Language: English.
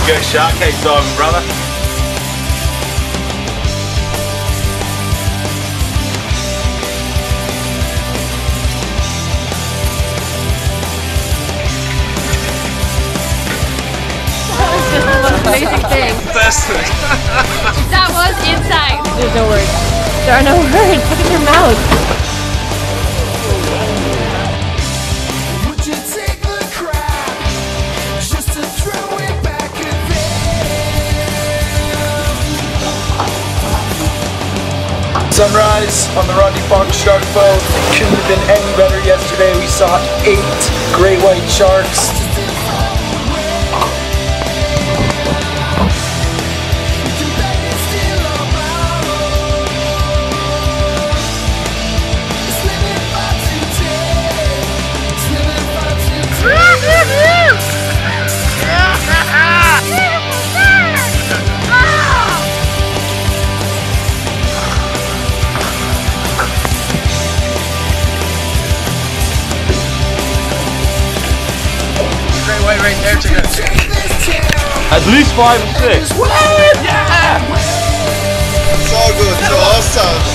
to go shark cave diving, brother. Just the amazing thing. Best thing. That was insane. There's no words. There are no words. Look at your mouth. Sunrise on the Rodney Fox shark boat. Couldn't have been any better yesterday. We saw eight great white sharks. Right there, check it. At least five or six. It's all good, it's awesome.